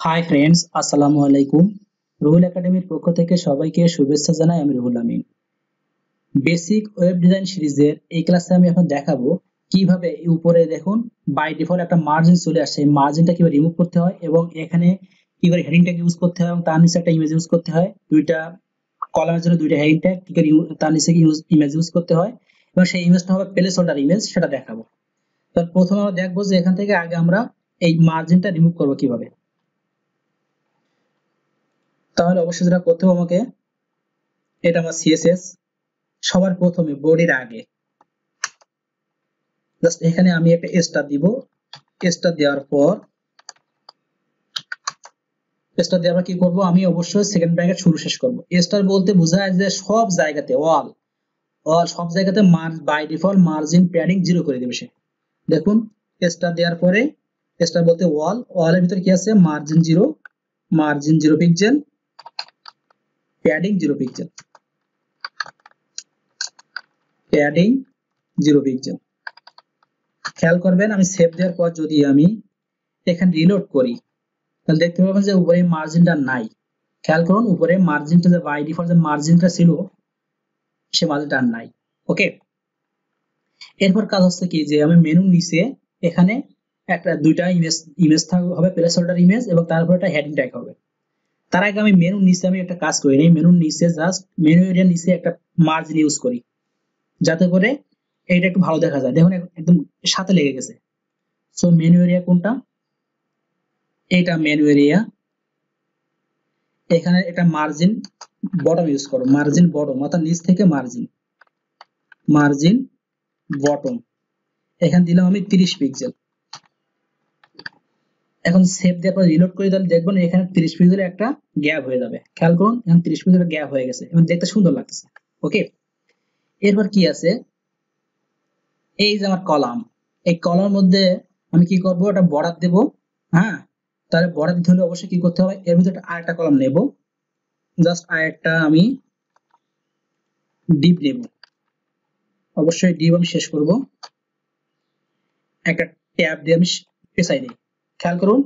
Hi friends আসসালামু আলাইকুম। রুহুল একাডেমির পক্ষ থেকে সবাইকে শুভেচ্ছা জানাই আমি Ruhul Amin. Basic web design সিরিজের এই ক্লাসে আমি এখন দেখাবো কীভাবে উপরে দেখুন বাই ডিফল্ট একটা মার্জিন চলে আসে। মার্জিনটা কীভাবে রিমুভ করতে হয় এবং এখানে কীভাবে হেডিং ট্যাগ ইউজ করতে হয় এবং তার নিচে একটা ইমেজ ইউজ করতে হয়। দুইটা কলামের জন্য দুইটা হেডিং ট্যাগ কি করে তার নিচে কি ইমেজ ইউজ করতে হয় এবং সেই ইমেজটা হবে প্লেস হোল্ডার ইমেজ সেটা দেখাবো। তো প্রথমে আমরা দেখব যে এখান থেকে আগে আমরা এই মার্জিনটা রিমুভ করব কীভাবে। তাহলে অবশ্যই যেটা করতে হবে আমাকে, এটা আমার সিএসএস সবার প্রথমে বডির আগে। জাস্ট এখানে আমি একটা স্টার দিব। স্টার দেওয়ার পর স্টার দেওয়ার পর কি করব? আমি অবশ্যই সেকেন্ড ব্র্যাকেট শুরু শেষ করব। স্টার বলতে বোঝায় যে সব জায়গাতে অল অল সব জায়গাতে merge by default margin padding zero করে দেবে সে। দেখুন স্টার দেওয়ার পরে স্টার বলতে ওয়াল ওয়ালের ভিতরে কি আছে? Margin zero margin zero pixel padding zero pixel padding zero pixel খেয়াল করবেন, আমি সেভ দেওয়ার পর যদি আমি এখানে রিলোড করি, তাহলে দেখতে পাবেন যে উপরে মার্জিনটা নাই। খেয়াল করুন, উপরে মার্জিনটা যে বাই ডিফল্ট যে মার্জিনটা ছিল, সে মার্জিনটা আর নাই। ওকে এরপর কাজ হচ্ছে কি, যে আমি মেনু নিচে এখানে একটা দুইটা ইমেজ ইমেজ থাকবে প্লেস হোল্ডার ইমেজ এবং তারপর একটা হেডিং ট্যাগ হবে। তার আগে আমি মেনুর নিচে আমি একটা কাজ করি মেনুর নিচে জাস্ট মেনু এরিয়ার নিচে একটা মার্জিন ইউজ করি। যাতে করে এটা একটু ভালো দেখা যায়। দেখুন একদম সাথে লেগে গেছে। সো মেনু এরিয়া কোনটা? এটা মেনু এরিয়া এখানে এটা মার্জিন বটম ইউজ করো। মার্জিন বটম অর্থাৎ নিচ থেকে মার্জিন মার্জিন বটম এখানে দিলাম আমি 30 পিক্সেল এখন সেভ দেওয়ার পর রিলোড করে তাহলে দেখবেন এখানে 30 পিক্সেলের একটা গ্যাপ হয়ে যাবে। খেয়াল করুন, এখানে 30 পিক্সেলের গ্যাপ হয়ে গেছে এবং দেখতে সুন্দর লাগতেছে। ওকে এরপর কি আছে? এই যে আমার কলাম। এই কলামের মধ্যে আমি কি করব? একটা বর্ডার দেব। হ্যাঁ? তাহলে বর্ডার দিতে হলে অবশ্যই কি করতে হবে? এর ভিতরে আরেকটা কলাম নেব। জাস্ট আরেকটা আমি ডিপ নেব। অবশ্যই ডিপ আমি শেষ করব। একটা ট্যাব দিয়ে আমি পেছাই দিই খেয়াল করুন,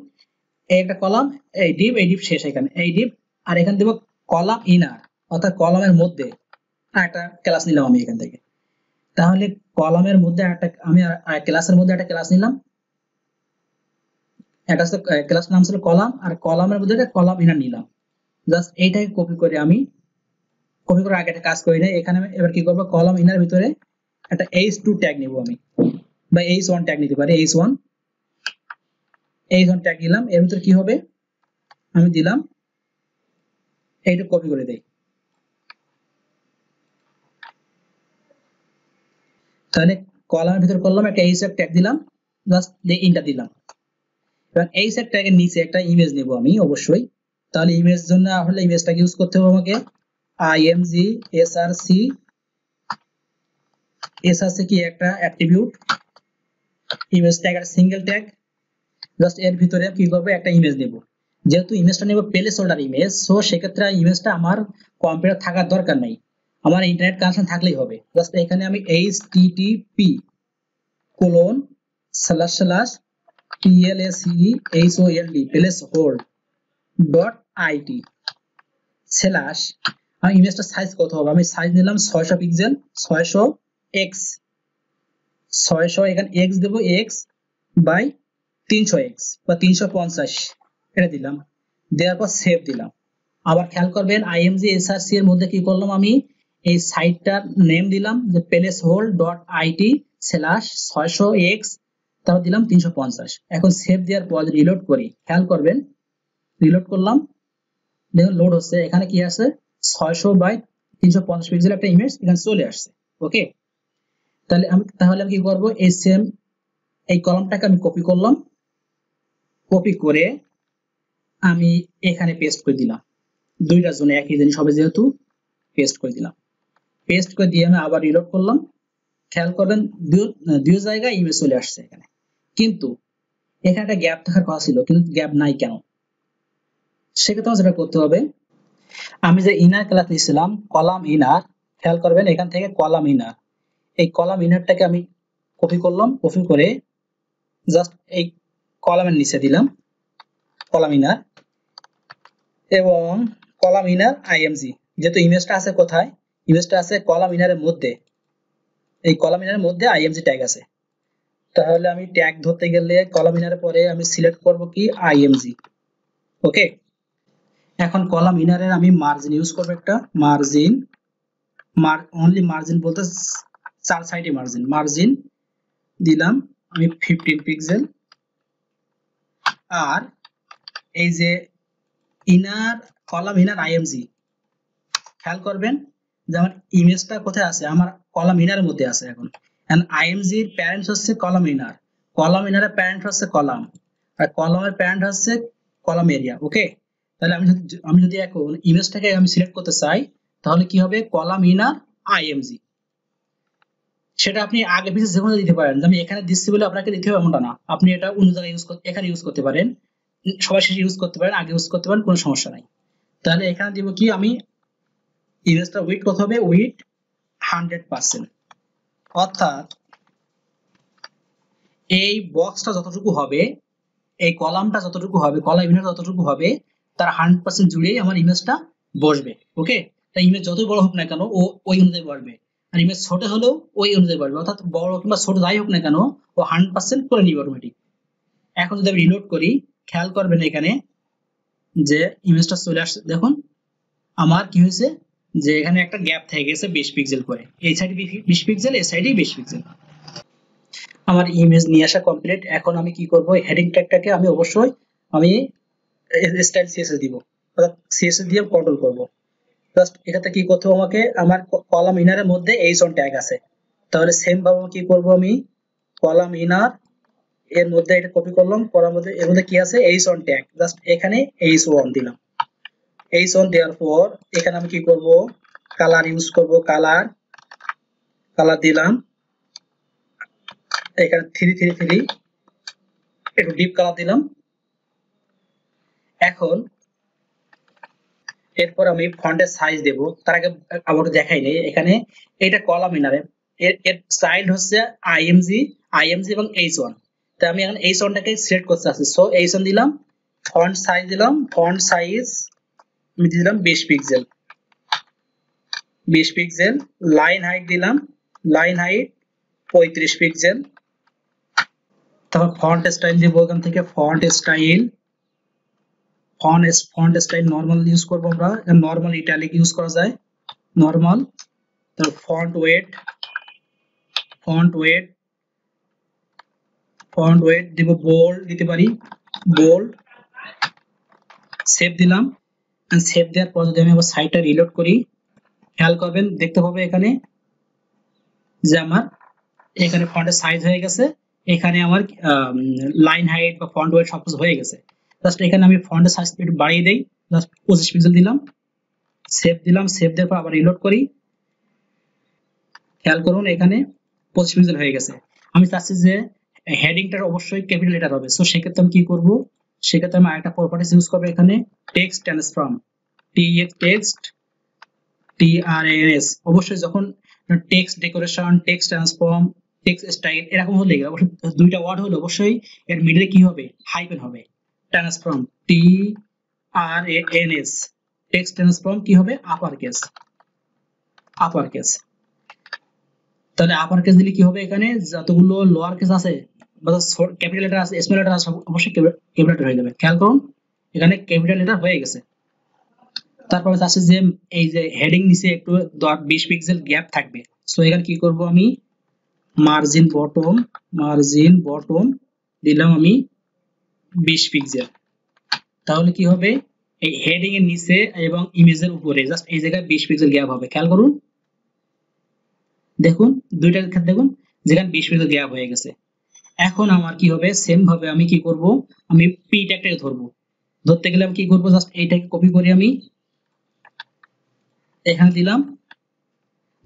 এই একটা কলাম, এই ডিপ এই ডিপ শেষ এখানে, এই ডিপ, আর এখানে দেব কলাম ইনার অর্থাৎ কলামের মধ্যে। একটা ক্লাস নিলাম আমি এখান থেকে। তাহলে কলামের মধ্যে একটা, আমি ক্লাসের মধ্যে একটা ক্লাস নিলাম। একটা ক্লাস নাম ছিল কলাম, আর কলামের মধ্যে একটা কলাম ইনার নিলাম। জাস্ট এইটাকে কপি করে আমি কপি করে আগে একটা কাজ করি না এখানে এবার কি করব, কলাম ইনার ভিতরে একটা এইচ টু ট্যাগ নিব আমি। বা এইচ ওয়ান ট্যাগ নিতে পারি এইচ ওয়ান ওয়ান ট্যাগ নিলাম, এর ভিতরে কি হবে? আমি দিলাম, এইটা কপি করে দেই। তাহলে কলামের ভিতরে করলাম, একটা এইচ ট্যাগ দিলাম জাস্ট ইনটা দিলাম। এবং এই সেট ট্যাগের নিচে একটা ইমেজ নেব আমি, অবশ্যই। তাহলে ইমেজ জন্য আসলে ইমেজটাকে ইউজ করতে হবে আমাকে। আইএমজি এসআরসি এসআরসি কি একটা অ্যাট্রিবিউট ইমেজ ট্যাগ আর সিঙ্গেল ট্যাগ জাস্ট এর ভিতরে কি করব? একটা ইমেজ নেব। যেহেতু ইমেজটা নেব প্লেস হোল্ডার ইমেজ সো সেক্ষেত্রে ইমেজটা আমার কম্পিউটার থাকার দরকার নাই। আমার ইন্টারনেট কানেকশন থাকলেই হবে। জাস্ট এখানে আমি HTTP colon slash slash PLSEHOLD placehold dot it slash আমি ইমেজটা সাইজ কত হবে? আমি সাইজ নিলাম ছয়শো পিক্সেল ছয়শো এক্স ছয়শো এখানে এক্স দেবো এক্স বাই তিনশো এক্স বা তিনশো পঞ্চাশ এটা দিলাম। দেওয়ার পর সেভ দিলাম। আবার খেয়াল করবেন আইএমজি এসআরসি এর মধ্যে কি করলাম আমি? এই সাইটটার নেম দিলাম যে place hold dot IT slash ছয়শো এক্স তারপর দিলাম তিনশো পঞ্চাশ। এখন সেভ দেওয়ার পর রিলোড করি, খেয়াল করবেন রিলোড করলাম। দেখুন লোড হচ্ছে, এখানে কি আছে? ছয়শো বাই তিনশো পঞ্চাশ পিক্সেল একটা ইমেজ এখানে চলে আসছে ওকে তাহলে আমি তাহলে আমি কি করব? এই সেম এই কলমটাকে আমি কপি করলাম। কপি করে আমি এখানে পেস্ট করে দিলাম। দুইটার জন্য একই জিনিস হবে যেহেতু পেস্ট করে দিলাম। পেস্ট করে দিয়ে আমি আবার রিলোড করলাম। খেয়াল করবেন, দুই জায়গায় ইমেজ চলে আসছে এখানে। কিন্তু এখানে একটা গ্যাপ থাকার কথা ছিল, কিন্তু গ্যাপ নাই কেন? সেক্ষেত্রে আমার যেটা করতে হবে, আমি যে ইনার ক্লাস নিয়েছিলাম, কলাম ইনার খেয়াল করবেন এখান থেকে কলাম ইনার এই কলাম ইনারটাকে আমি কপি করলাম কপি করে জাস্ট এই কলামের নিচে দিলাম কলাম ইনার এবং কলাম ইনার আইএমজি যেহেতু ইমেজটা আছে কোথায়? ইমেজটা আছে কলাম ইনারের মধ্যে। এই কলামিনারের মধ্যে আইএমজি ট্যাগ আছে। তাহলে আমি ট্যাগ ধরতে গেলে কলাম ইনারের পরে আমি সিলেক্ট করব কি? IMG okay? এখন কলাম ইনারের আমি মার্জিন ইউজ করব একটা। মার্জিন মার অনলি মার্জিন বলতে চার সাইডে মার্জিন মার্জিন দিলাম আমি ফিফটিন পিক্সেল আর এই যে ইনার কলাম ইনার আইএমজি খেয়াল করবেন যে আমার ইমেজটা কোথায় আছে? আমার কলাম ইনারের মধ্যে আছে এখন। আইএমজি এর প্যারেন্টস হচ্ছে কলাম ইনার কলাম ইনারের প্যারেন্ট হচ্ছে কলাম আর কলামের প্যারেন্ট হচ্ছে কলাম এরিয়া ওকে তাহলে আমি যদি আমি যদি এখন ইমেজটাকে আমি সিলেক্ট করতে চাই, তাহলে কি হবে? কলাম ইনার আইএমজি সেটা আপনি আগে পিছিয়ে যে কোনো দিতে পারেন। আমি এখানে দিচ্ছি বলে আপনাকে দিতে হবে এমনটা না। আপনি এটা অন্য জায়গায় ইউজ করতে এখানে ইউজ করতে পারেন। সবাই শেষে ইউজ করতে পারেন, আগে ইউজ করতে পারেন, কোনো সমস্যা নাই। তাহলে এখানে দিব কি? আমি ইমেজটা উইথ কত হবে? উইথ হান্ড্রেড পার্সেন্ট অর্থাৎ এই বক্সটা যতটুকু হবে, এই কলামটা যতটুকু হবে কলাম ইমেজ যতটুকু হবে, তার হান্ড্রেড পার্সেন্ট জুড়েই আমার ইমেজটা বসবে। ওকে তাই ইমেজ যতই বড় হোক না কেন, ও ওই অনুযায়ী বাড়বে আর ইমেজ ছোট হলেও ওই অনুযায়ী বাড়বে। অর্থাৎ বড় কিংবা ছোট যাই হোক না কেন, ও হান্ড্রেড পার্সেন্ট করে নিবে অটোমেটিক এখন যদি আমি রিলোড করি, খেয়াল করবেন এখানে যে ইমেজটা চলে আসছে। দেখুন, আমার কি হয়েছে যে এখানে একটা গ্যাপ থেকে গেছে বিশ পিক্সেল করে। এই সাইডে বিশ পিক্সেল এই সাইডে বিশ পিক্সেল আমার ইমেজ নিয়ে আসা কমপ্লিট এখন আমি কি করব? হেডিং ট্যাগটাকে আমি অবশ্যই আমি স্টাইল সিএসএস দিব। অর্থাৎ সিএসএস দিয়ে কন্ট্রোল করব। জাস্ট এটাতে কি করতে হবে আমাকে? আমার কলাম ইনারের মধ্যে এইচ অন ট্যাগ আছে। তাহলে সেম ভাবে কি করব আমি? কলাম ইনার এর মধ্যে এটা কপি করলাম, করার মধ্যে এর মধ্যে কি আছে? এইচ অন ট্যাগ জাস্ট এখানে এইচ ওয়ান দিলাম। এইচ অন দেওয়ার পর এখানে আমি কি করব? কালার ইউজ করব কালার কালার দিলাম। এখানে থ্রি থ্রি থ্রি একটু ডিপ কালার দিলাম। এখন এরপর আমি ফন্টের সাইজ দেব। তার আগে আবার দেখাই নেই। এখানে এটা কলাম ইনারে এর চাইল্ড হচ্ছে আইএমজি আইএমজি এবং এইচ ওয়ান তাই আমি এখন এইচ ওয়ানটাকে সিলেক্ট করতে আসছি সো এইচ ওয়ান দিলাম ফন্ট সাইজ দিলাম ফন্ট সাইজ আমি দিলাম বিশ পিক্সেল বিশ পিক্সেল লাইন হাইট দিলাম লাইন হাইট পঁয়ত্রিশ পিক্সেল তারপর ফন্ট স্টাইল দিব ওখান থেকে। Font style font font style normal use করব আমরা। নরমাল ইটালিক ইউজ করা যায়। নরমাল তারপর font weight font weight font weight দিব বোল্ড দিতে পারি। বোল্ড সেভ দিলাম। সেভ দেওয়ার পর যদি আমি আবার সাইটটা রিলোড করি, খেয়াল করবেন, দেখতে পাবে এখানে যে আমার এখানে ফন্টের সাইজ হয়ে গেছে। এখানে আমার লাইন হাইট বা ফন্ট ওয়েট সবকিছু হয়ে গেছে। জাস্ট এখানে আমি ফন্টের সাইজ একটু বাড়িয়ে দেই। জাস্ট পঁচিশ পিক্সেল দিলাম। সেভ দিলাম। সেভ দেওয়ার পর আবার রিলোড করি। খেয়াল করুন, এখানে পঁচিশ পিক্সেল হয়ে গেছে। আমি চাচ্ছি যে হেডিংটার অবশ্যই ক্যাপিটাল লেটার হবে। সো সেক্ষেত্রে আমি কি করব? সেক্ষেত্রে আমি আরেকটা প্রপার্টিস ইউজ করব এখানে। Text transform T text T R S অবশ্যই যখন text decoration text transform text style এরকম হলে, অবশ্যই দুইটা ওয়ার্ড হলে অবশ্যই এর মিডলে কি হবে? হাইপেন হবে। Transform T R A N S text transform কি হবে? আপার কেস আপার কেস তাহলে আপার কেস দিলে কি হবে এখানে? যতগুলো লোয়ার কেস আছে ক্যাপিটাল লেটার আছে স্মল লেটার আছে অবশ্যই ক্যাপিটাল লেটার হয়ে যাবে। খেয়াল করুন, এখানে ক্যাপিটাল লেটার হয়ে গেছে। তারপরে আছে যে, এই যে হেডিং নিচে একটু বিশ পিক্সেল গ্যাপ থাকবে। সো এখানে কি করব আমি? মার্জিন বটম মার্জিন বটম দিলাম আমি বিশ পিক্সেল তাহলে কি হবে? এই হেডিং এর নিচে এবং ইমেজের উপরে জাস্ট এই জায়গায় বিশ পিক্সেল গ্যাপ হবে। খেয়াল করুন। দেখুন, দুইটা দেখুন, যেখানে বিশ পিক্সেল গ্যাপ হয়ে গেছে। এখন আমার কি হবে? সেম ভাবে আমি কি করব? আমি পি ট্যাগটাকে ধরবো। ধরতে গেলে আমি কি করব? জাস্ট এইটাকে কপি করে আমি এখানে দিলাম।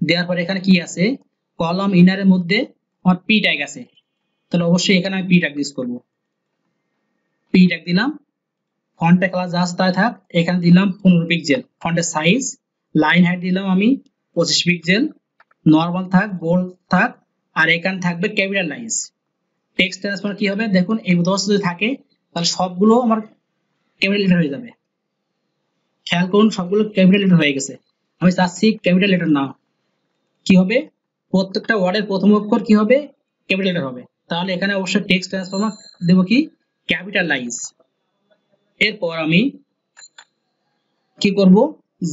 দেওয়ার পরে এখানে কি আছে? কলাম ইনারের মধ্যে আমার পি ট্যাগ আছে। তাহলে অবশ্যই এখানে আমি পি ট্যাগ ইউজ করব। পি দিলাম। ফন্টের কালার আছে তাই থাক। এখানে দিলাম পনেরো পিক্সেল ফন্টের সাইজ লাইন হাইট দিলাম আমি পঁচিশ পিক্সেল নর্মাল থাক বোল্ড থাক, আর এখানে থাকবে ক্যাপিটাল লাইন্স টেক্সট ট্রান্সফার কি হবে? দেখুন, এই দশ যদি থাকে, তাহলে সবগুলো আমার ক্যাপিটাল লেটার হয়ে যাবে। খেয়াল করুন, সবগুলো ক্যাপিটাল লেটার হয়ে গেছে। আমি চাচ্ছি ক্যাপিটাল লেটার না কি হবে? প্রত্যেকটা ওয়ার্ডের প্রথম অক্ষর কি হবে? ক্যাপিটাল লেটার হবে। তাহলে এখানে অবশ্যই টেক্সট ট্রান্সফর্মার দেবো কি? ক্যাপিটালাইজ এরপর আমি কি করব?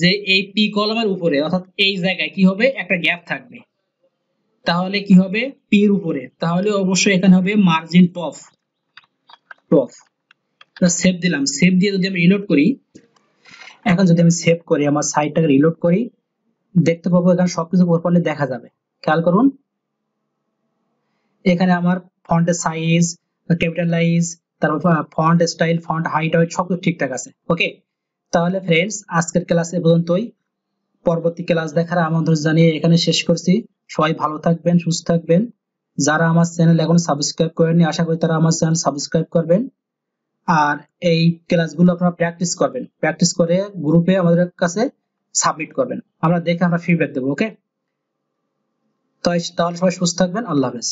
যে এই পি কলমের উপরে, অর্থাৎ এই জায়গায় কি হবে? একটা গ্যাপ থাকবে। তাহলে কি হবে? পির উপরে। তাহলে অবশ্যই এখানে হবে মার্জিন টপ টপ সেভ দিলাম। সেভ দিয়ে যদি আমি রিলোড করি, এখন যদি আমি সেভ করি, আমার সাইটটাকে রিলোড করি, দেখতে পাবো এখানে সবকিছু প্রপারলি দেখা যাবে। খেয়াল করুন। এখানে আমার ফন্টের সাইজ ক্যাপিটালাইজ তারপর font style font height height সব ঠিকঠাক আছে। ওকে তাহলে ফ্রেন্ডস আজকের ক্লাস এ পর্যন্তই। পরবর্তী ক্লাস দেখার আমন্ত্রণ জানিয়ে এখানে শেষ করছি। সবাই ভালো থাকবেন, সুস্থ থাকবেন। যারা আমার চ্যানেল এখন সাবস্ক্রাইব করেননি, আশা করি তারা আমার চ্যানেল সাবস্ক্রাইব করবেন। আর এই ক্লাসগুলো আপনারা প্র্যাকটিস করবেন। প্র্যাকটিস করে গ্রুপে আমাদের কাছে সাবমিট করবেন। আমরা দেখে আমরা ফিডব্যাক দেবো ওকে তাই তাহলে সবাই সুস্থ থাকবেন, আল্লাহ হাফেজ।